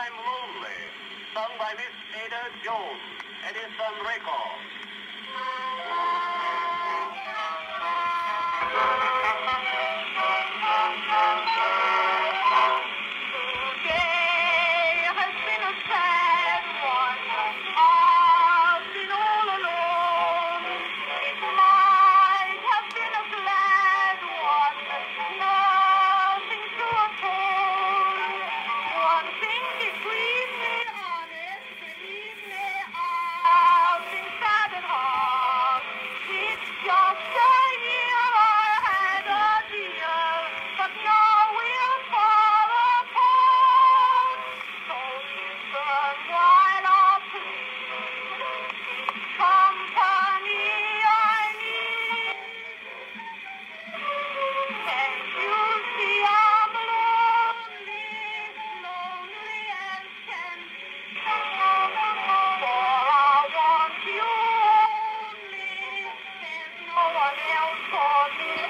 I'm Lonely, sung by Miss Ada Jones, and it's on record. for me.